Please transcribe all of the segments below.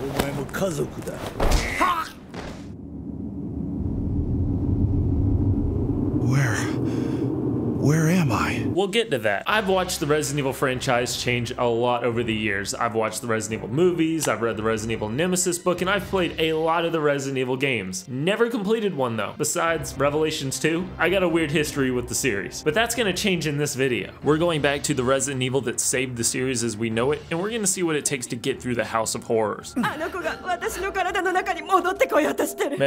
お前も家族だ。We'll get to that. I've watched the Resident Evil franchise change a lot over the years. I've watched the Resident Evil movies, I've read the Resident Evil Nemesis book, and I've played a lot of the Resident Evil games. Never completed one though. Besides Revelations 2, I got a weird history with the series. But that's gonna change in this video. We're going back to the Resident Evil that saved the series as we know it, and we're gonna see what it takes to get through the House of Horrors. Man,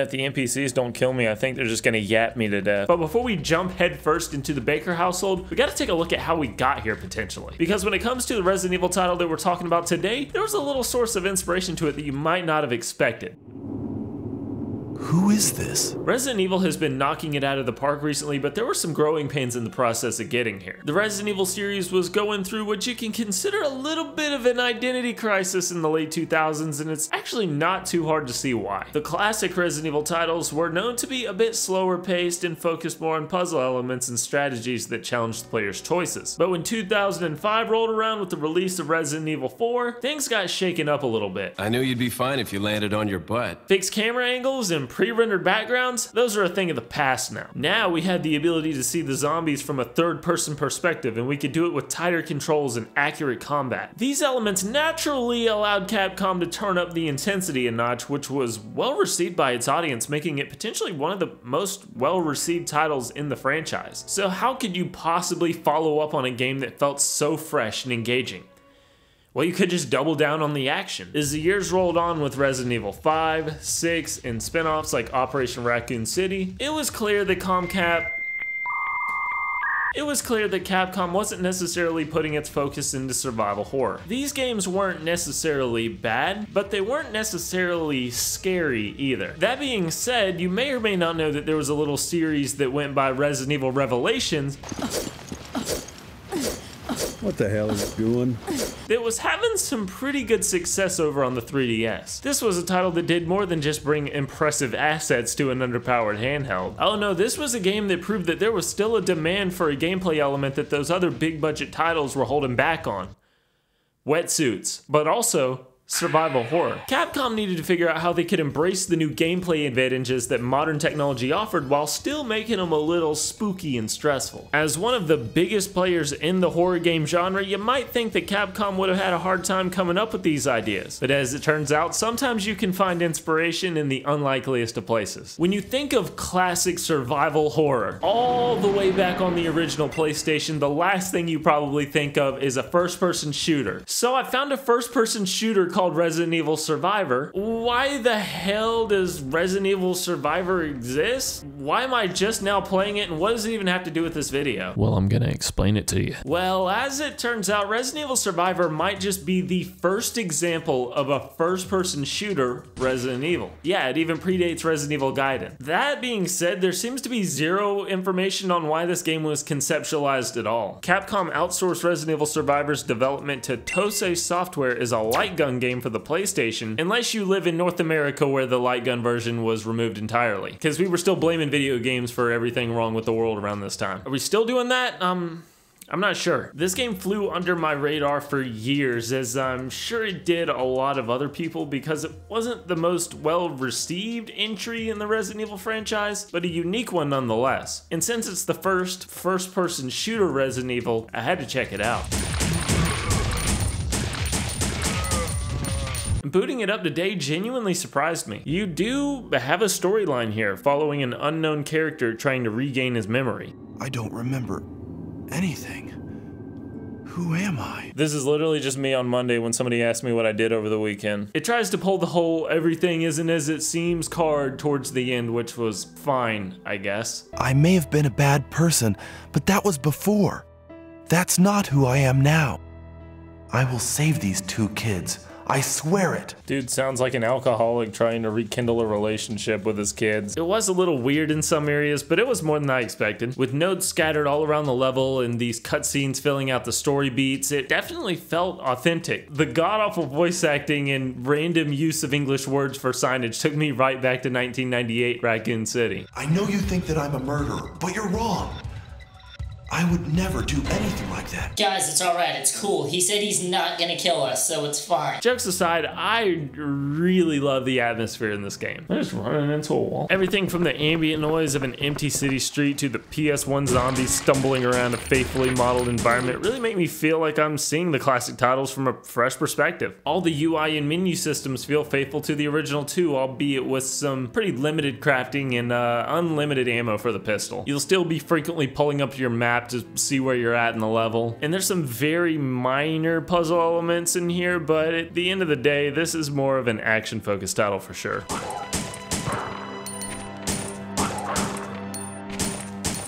if the NPCs don't kill me, I think they're just gonna yap me to death. But before we jump headfirst into the Baker household, we gotta take a look at how we got here potentially. Because when it comes to the Resident Evil title that we're talking about today, there was a little source of inspiration to it that you might not have expected. Who is this? Resident Evil has been knocking it out of the park recently, but there were some growing pains in the process of getting here. The Resident Evil series was going through what you can consider a little bit of an identity crisis in the late 2000s, and it's actually not too hard to see why. The classic Resident Evil titles were known to be a bit slower paced and focused more on puzzle elements and strategies that challenged the player's choices. But when 2005 rolled around with the release of Resident Evil 4, things got shaken up a little bit. I knew you'd be fine if you landed on your butt. Fixed camera angles and pre-rendered backgrounds, those are a thing of the past now. Now we had the ability to see the zombies from a third person perspective and we could do it with tighter controls and accurate combat. These elements naturally allowed Capcom to turn up the intensity a notch which was well received by its audience making it potentially one of the most well received titles in the franchise. So how could you possibly follow up on a game that felt so fresh and engaging? Well, you could just double down on the action. As the years rolled on with Resident Evil 5, 6, and spin offs like Operation Raccoon City, it was clear that Comcap. It was clear that Capcom wasn't necessarily putting its focus into survival horror. These games weren't necessarily bad, but they weren't necessarily scary either. That being said, you may or may not know that there was a little series that went by Resident Evil Revelations What the hell is it doing? It was having some pretty good success over on the 3DS. This was a title that did more than just bring impressive assets to an underpowered handheld. Oh no, this was a game that proved that there was still a demand for a gameplay element that those other big budget titles were holding back on. Wetsuits, but also survival horror. Capcom needed to figure out how they could embrace the new gameplay advantages that modern technology offered while still making them a little spooky and stressful. As one of the biggest players in the horror game genre, you might think that Capcom would have had a hard time coming up with these ideas. But as it turns out, sometimes you can find inspiration in the unlikeliest of places. When you think of classic survival horror, all the way back on the original PlayStation, the last thing you probably think of is a first person shooter. So I found a first person shooter called Resident Evil Survivor. Why the hell does Resident Evil Survivor exist? Why am I just now playing it and what does it even have to do with this video? Well, I'm gonna explain it to you. Well, as it turns out, Resident Evil Survivor might just be the first example of a first person shooter Resident Evil. Yeah, it even predates Resident Evil Gaiden. That being said, there seems to be zero information on why this game was conceptualized at all. Capcom outsourced Resident Evil Survivor's development to Tosei Software as a light gun game for the PlayStation, unless you live in North America where the light gun version was removed entirely. Because we were still blaming video games for everything wrong with the world around this time. Are we still doing that? Um, I'm not sure. This game flew under my radar for years, as I'm sure it did a lot of other people because it wasn't the most well received entry in the Resident Evil franchise, but a unique one nonetheless. And since it's the first first person shooter Resident Evil, I had to check it out. Booting it up today genuinely surprised me. You do have a storyline here following an unknown character trying to regain his memory. I don't remember anything. Who am I? This is literally just me on Monday when somebody asked me what I did over the weekend. It tries to pull the whole everything isn't as it seems card towards the end, which was fine, I guess. I may have been a bad person, but that was before. That's not who I am now. I will save these two kids. I swear it. Dude sounds like an alcoholic trying to rekindle a relationship with his kids. It was a little weird in some areas, but it was more than I expected. With notes scattered all around the level and these cutscenes filling out the story beats, it definitely felt authentic. The god awful voice acting and random use of English words for signage took me right back to 1998 Raccoon City. I know you think that I'm a murderer, but you're wrong. I would never do anything like that. Guys, it's alright, it's cool. He said he's not gonna kill us, so it's fine. Jokes aside, I really love the atmosphere in this game. I'm just running into a wall. Everything from the ambient noise of an empty city street to the PS1 zombies stumbling around a faithfully modeled environment really make me feel like I'm seeing the classic titles from a fresh perspective. All the UI and menu systems feel faithful to the original too, albeit with some pretty limited crafting and uh, unlimited ammo for the pistol. You'll still be frequently pulling up your map to see where you're at in the level. And there's some very minor puzzle elements in here, but at the end of the day, this is more of an action focused title for sure.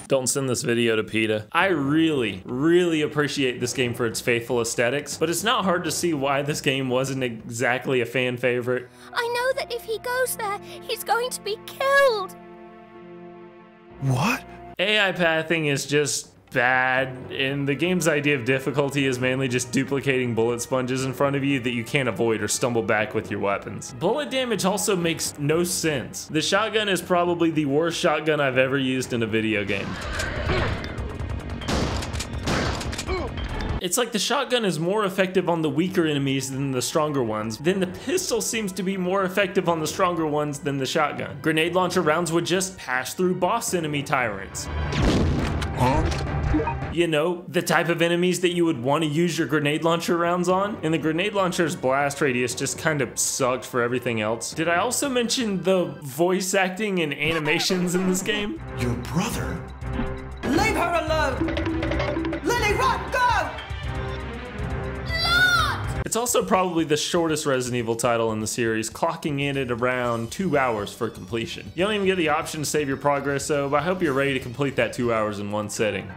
Don't send this video to PETA. I really, really appreciate this game for its faithful aesthetics, but it's not hard to see why this game wasn't exactly a fan favorite. I know that if he goes there, he's going to be killed. What? AI pathing is just bad, and the game's idea of difficulty is mainly just duplicating bullet sponges in front of you that you can't avoid or stumble back with your weapons. Bullet damage also makes no sense. The shotgun is probably the worst shotgun I've ever used in a video game. It's like the shotgun is more effective on the weaker enemies than the stronger ones. Then the pistol seems to be more effective on the stronger ones than the shotgun. Grenade launcher rounds would just pass through boss enemy tyrants. You know, the type of enemies that you would want to use your grenade launcher rounds on. And the grenade launcher's blast radius just kind of sucked for everything else. Did I also mention the voice acting and animations in this game? Your brother? Leave her alone! Lily, run, go! It's also probably the shortest Resident Evil title in the series, clocking in at around two hours for completion. You don't even get the option to save your progress, so I hope you're ready to complete that two hours in one sitting.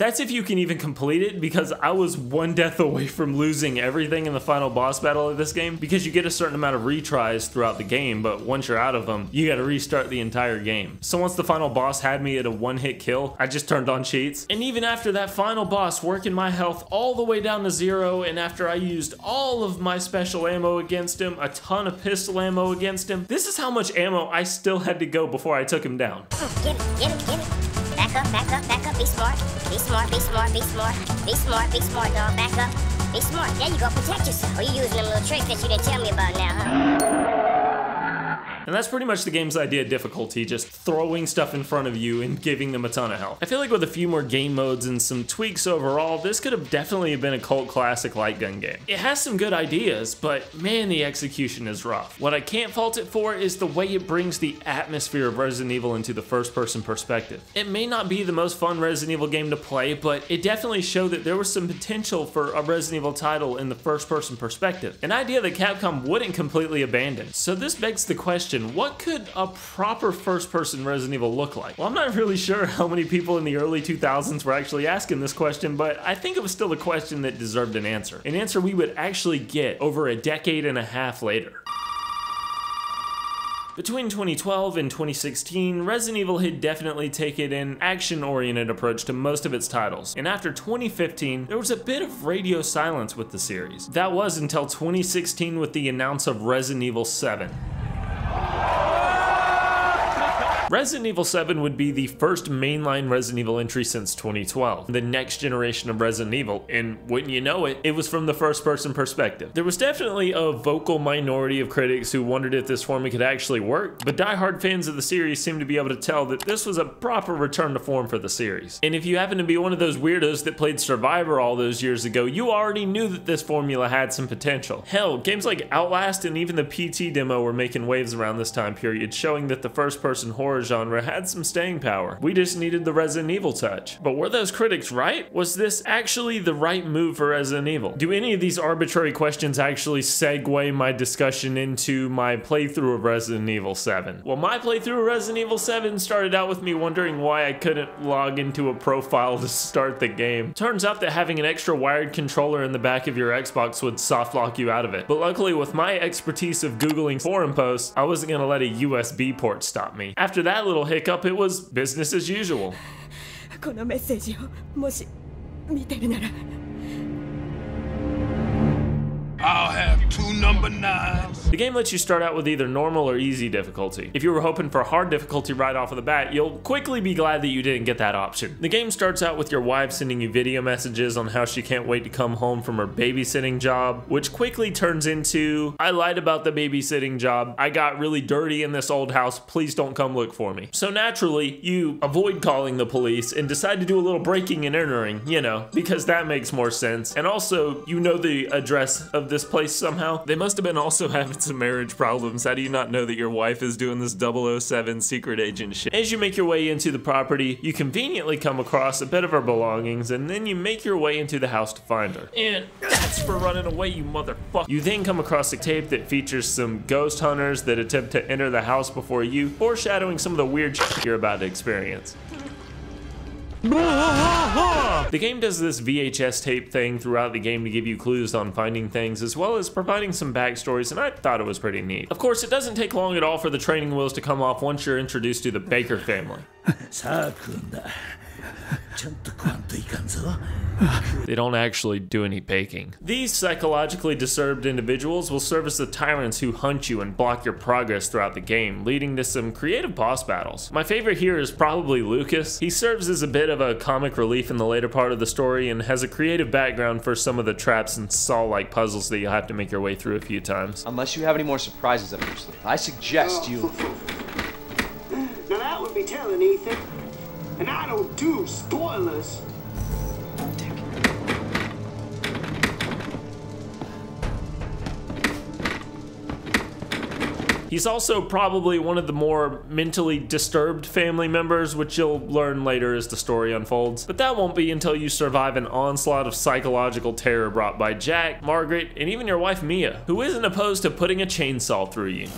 That's if you can even complete it, because I was one death away from losing everything in the final boss battle of this game, because you get a certain amount of retries throughout the game, but once you're out of them, you gotta restart the entire game. So once the final boss had me at a one-hit kill, I just turned on cheats. And even after that final boss working my health all the way down to zero, and after I used all of my special ammo against him, a ton of pistol ammo against him, this is how much ammo I still had to go before I took him down. Get it, get get it. Back up, back up, back up. Be smart. Be smart, be smart, be smart. Be smart, be smart, dog. Back up. Be smart. There you go. Protect yourself. Or you using them little tricks that you didn't tell me about now, huh? And that's pretty much the game's idea of difficulty, just throwing stuff in front of you and giving them a ton of health. I feel like with a few more game modes and some tweaks overall, this could have definitely been a cult classic light gun game. It has some good ideas, but man, the execution is rough. What I can't fault it for is the way it brings the atmosphere of Resident Evil into the first person perspective. It may not be the most fun Resident Evil game to play, but it definitely showed that there was some potential for a Resident Evil title in the first person perspective, an idea that Capcom wouldn't completely abandon. So this begs the question, what could a proper first person Resident Evil look like? Well, I'm not really sure how many people in the early 2000s were actually asking this question, but I think it was still a question that deserved an answer. An answer we would actually get over a decade and a half later. Between 2012 and 2016, Resident Evil had definitely taken an action-oriented approach to most of its titles, and after 2015, there was a bit of radio silence with the series. That was until 2016 with the announce of Resident Evil 7. Amém. Resident Evil 7 would be the first mainline Resident Evil entry since 2012, the next generation of Resident Evil, and wouldn't you know it, it was from the first person perspective. There was definitely a vocal minority of critics who wondered if this format could actually work, but die-hard fans of the series seem to be able to tell that this was a proper return to form for the series. And if you happen to be one of those weirdos that played Survivor all those years ago, you already knew that this formula had some potential. Hell, games like Outlast and even the PT demo were making waves around this time period, showing that the first person horror genre had some staying power. We just needed the Resident Evil touch. But were those critics right? Was this actually the right move for Resident Evil? Do any of these arbitrary questions actually segue my discussion into my playthrough of Resident Evil 7? Well, my playthrough of Resident Evil 7 started out with me wondering why I couldn't log into a profile to start the game. Turns out that having an extra wired controller in the back of your Xbox would soft lock you out of it. But luckily with my expertise of Googling forum posts, I wasn't gonna let a USB port stop me. After that little hiccup, it was business as usual. このメッセージをもし見てるなら I'll have two number nines. Game lets you start out with either normal or easy difficulty. If you were hoping for hard difficulty right off of the bat, you'll quickly be glad that you didn't get that option. The game starts out with your wife sending you video messages on how she can't wait to come home from her babysitting job, which quickly turns into, I lied about the babysitting job, I got really dirty in this old house, please don't come look for me. So naturally, you avoid calling the police and decide to do a little breaking and entering, you know, because that makes more sense. And also, you know the address of this place somehow. They must have been also having some marriage problems. How do you not know that your wife is doing this 007 secret agent shit? As you make your way into the property, you conveniently come across a bit of her belongings, and then you make your way into the house to find her. And that's for running away, you motherfucker. You then come across a tape that features some ghost hunters that attempt to enter the house before you, foreshadowing some of the weird shit you're about to experience. The game does this VHS tape thing throughout the game to give you clues on finding things, as well as providing some backstories, and I thought it was pretty neat. Of course, it doesn't take long at all for the training wheels to come off once you're introduced to the Baker family. they don't actually do any baking. These psychologically disturbed individuals will serve as the tyrants who hunt you and block your progress throughout the game, leading to some creative boss battles. My favorite here is probably Lucas. He serves as a bit of a comic relief in the later part of the story and has a creative background for some of the traps and saw-like puzzles that you'll have to make your way through a few times. Unless you have any more surprises up your sleeve, I suggest you... now that would be telling, Ethan. And I don't do spoilers. He's also probably one of the more mentally disturbed family members, which you'll learn later as the story unfolds. But that won't be until you survive an onslaught of psychological terror brought by Jack, Margaret, and even your wife Mia, who isn't opposed to putting a chainsaw through you.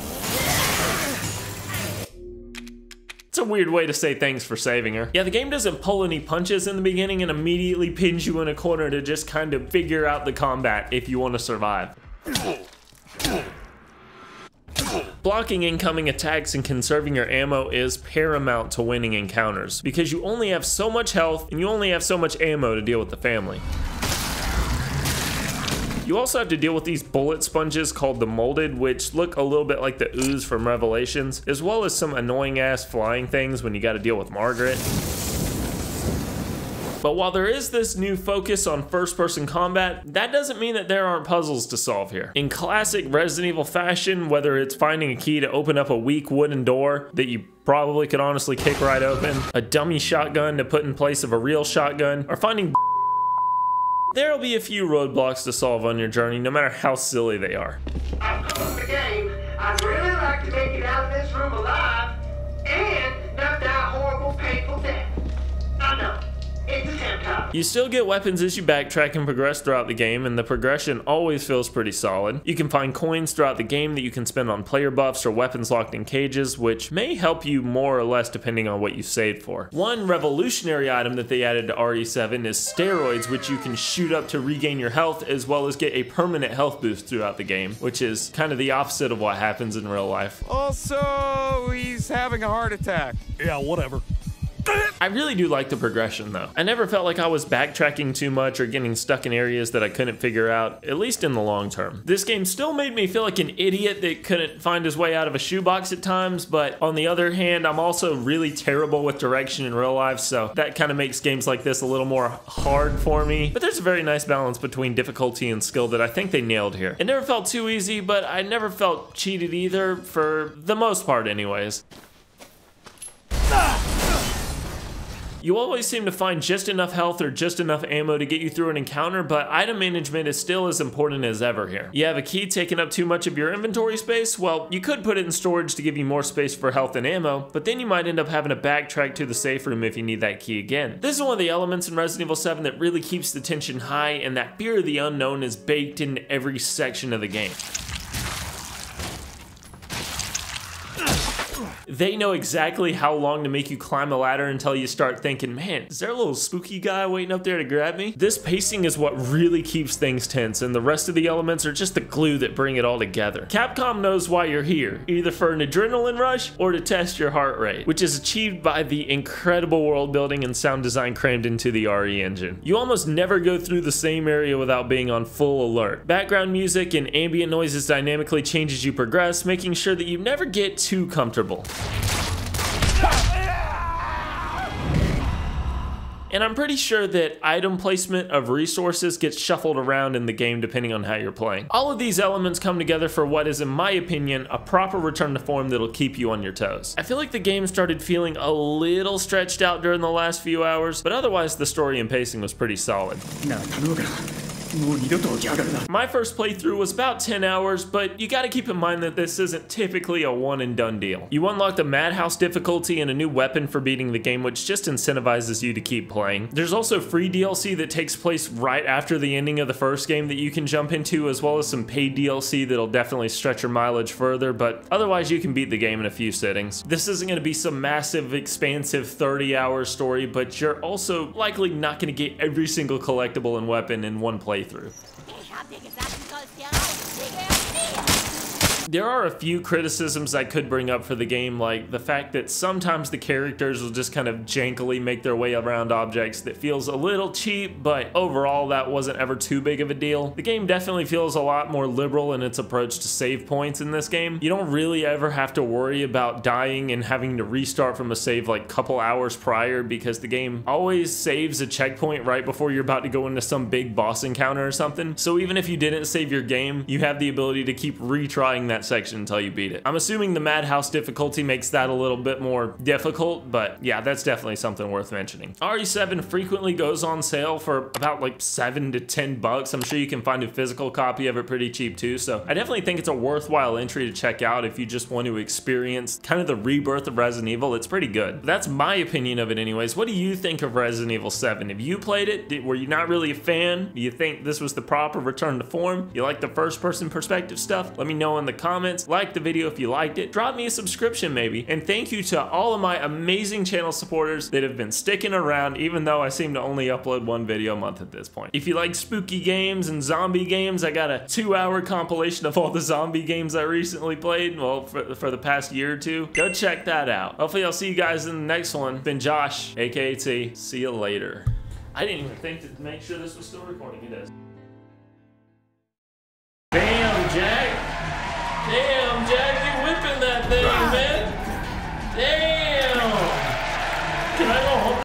A weird way to say thanks for saving her. Yeah, the game doesn't pull any punches in the beginning and immediately pins you in a corner to just kind of figure out the combat if you want to survive. Blocking incoming attacks and conserving your ammo is paramount to winning encounters because you only have so much health and you only have so much ammo to deal with the family. You also have to deal with these bullet sponges called the Molded, which look a little bit like the ooze from Revelations, as well as some annoying ass flying things when you gotta deal with Margaret. But while there is this new focus on first person combat, that doesn't mean that there aren't puzzles to solve here. In classic Resident Evil fashion, whether it's finding a key to open up a weak wooden door that you probably could honestly kick right open, a dummy shotgun to put in place of a real shotgun, or finding There'll be a few roadblocks to solve on your journey, no matter how silly they are. I've closed the game. I'd really like to make it out of this room alive You still get weapons as you backtrack and progress throughout the game, and the progression always feels pretty solid. You can find coins throughout the game that you can spend on player buffs or weapons locked in cages, which may help you more or less depending on what you saved for. One revolutionary item that they added to RE7 is steroids, which you can shoot up to regain your health, as well as get a permanent health boost throughout the game, which is kind of the opposite of what happens in real life. Also, he's having a heart attack. Yeah, whatever. I really do like the progression though. I never felt like I was backtracking too much or getting stuck in areas that I couldn't figure out, at least in the long term. This game still made me feel like an idiot that couldn't find his way out of a shoebox at times, but on the other hand, I'm also really terrible with direction in real life, so that kind of makes games like this a little more hard for me. But there's a very nice balance between difficulty and skill that I think they nailed here. It never felt too easy, but I never felt cheated either, for the most part anyways. You always seem to find just enough health or just enough ammo to get you through an encounter, but item management is still as important as ever here. You have a key taking up too much of your inventory space? Well, you could put it in storage to give you more space for health and ammo, but then you might end up having to backtrack to the safe room if you need that key again. This is one of the elements in Resident Evil 7 that really keeps the tension high, and that fear of the unknown is baked into every section of the game. They know exactly how long to make you climb a ladder until you start thinking, man, is there a little spooky guy waiting up there to grab me? This pacing is what really keeps things tense, and the rest of the elements are just the glue that bring it all together. Capcom knows why you're here, either for an adrenaline rush or to test your heart rate, which is achieved by the incredible world building and sound design crammed into the RE engine. You almost never go through the same area without being on full alert. Background music and ambient noises dynamically change as you progress, making sure that you never get too comfortable. And I'm pretty sure that item placement of resources gets shuffled around in the game depending on how you're playing. All of these elements come together for what is, in my opinion, a proper return to form that'll keep you on your toes. I feel like the game started feeling a little stretched out during the last few hours, but otherwise the story and pacing was pretty solid. My first playthrough was about 10 hours, but you gotta keep in mind that this isn't typically a one and done deal. You unlock the Madhouse difficulty and a new weapon for beating the game, which just incentivizes you to keep playing. There's also free DLC that takes place right after the ending of the first game that you can jump into, as well as some paid DLC that'll definitely stretch your mileage further, but otherwise you can beat the game in a few sittings. This isn't gonna be some massive, expansive 30 hour story, but you're also likely not gonna get every single collectible and weapon in one playthrough playthrough. There are a few criticisms I could bring up for the game, like the fact that sometimes the characters will just kind of jankily make their way around objects that feels a little cheap, but overall that wasn't ever too big of a deal. The game definitely feels a lot more liberal in its approach to save points in this game. You don't really ever have to worry about dying and having to restart from a save like couple hours prior because the game always saves a checkpoint right before you're about to go into some big boss encounter or something. So even if you didn't save your game, you have the ability to keep retrying that section until you beat it. I'm assuming the Madhouse difficulty makes that a little bit more difficult, but yeah, that's definitely something worth mentioning. RE7 frequently goes on sale for about like seven to 10 bucks. I'm sure you can find a physical copy of it pretty cheap too. So I definitely think it's a worthwhile entry to check out if you just want to experience kind of the rebirth of Resident Evil. It's pretty good. That's my opinion of it anyways. What do you think of Resident Evil 7? Have you played it? Did, were you not really a fan? Do you think this was the proper return to form? You like the first person perspective stuff? Let me know in the comments, like the video if you liked it, drop me a subscription maybe, and thank you to all of my amazing channel supporters that have been sticking around even though I seem to only upload one video a month at this point. If you like spooky games and zombie games, I got a two hour compilation of all the zombie games I recently played, well, for, for the past year or two. Go check that out. Hopefully I'll see you guys in the next one. Been Josh, aka T. See you later. I didn't even think to make sure this was still recording. It is. Bam, Jack. Damn, Jack, you whipping that thing, ah. man. Damn. Can I